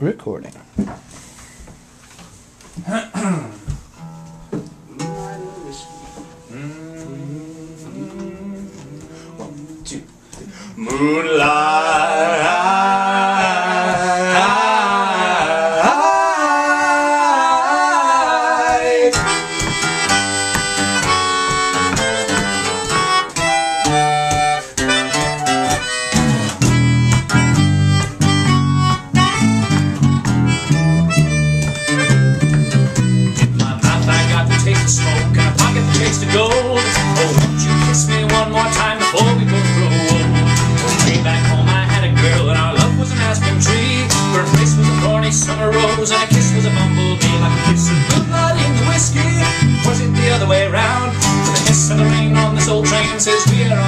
recording. Moonlight. gold. Oh, won't you kiss me one more time before we both grow old? Way back home I had a girl and our love was an aspen tree. Her face was a thorny summer rose and a kiss was a bumblebee. Like a kiss of blood in the whiskey. Was it the other way around? The hiss of the rain on this old train says we are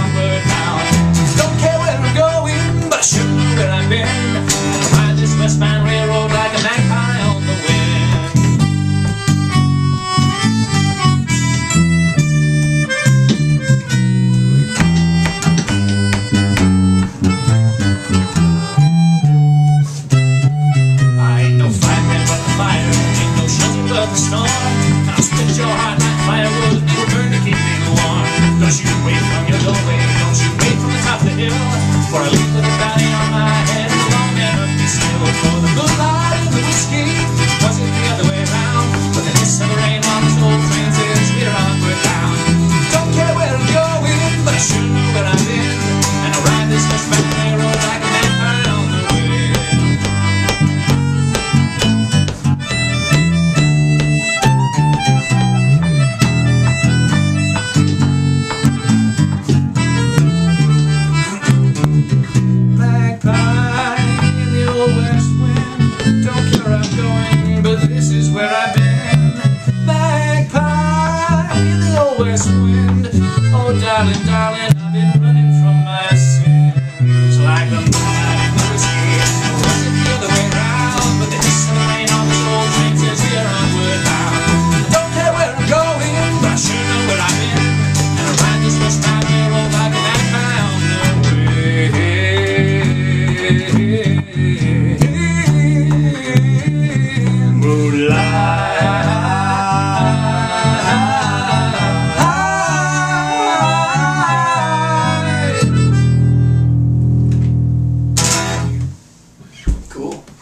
west wind. Oh, darling, darling, I've been running.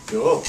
Go.